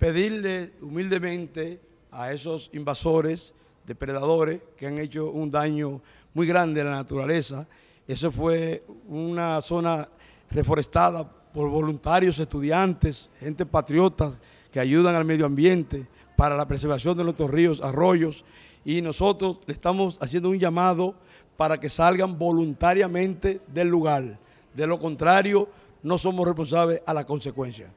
pedirle humildemente a esos invasores, depredadores, que han hecho un daño muy grande a la naturaleza. Eso fue una zona reforestada por voluntarios, estudiantes, gente patriota que ayudan al medio ambiente para la preservación de nuestros ríos, arroyos, y nosotros le estamos haciendo un llamado para que salgan voluntariamente del lugar. De lo contrario, no somos responsables a la consecuencia.